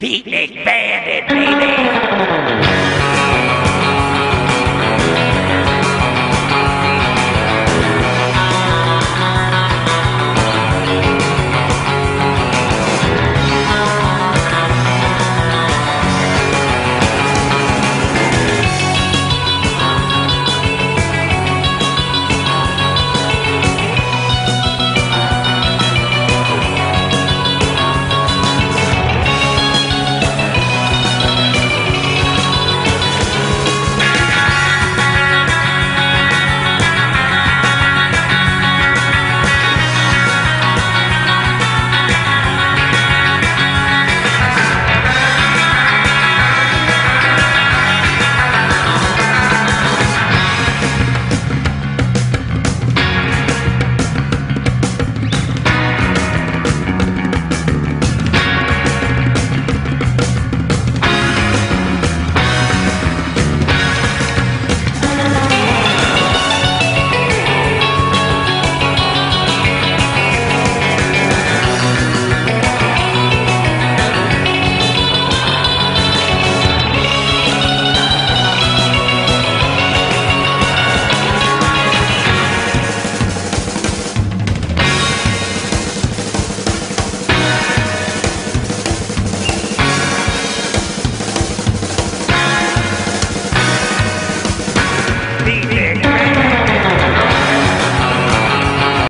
Picnic Bandit, baby!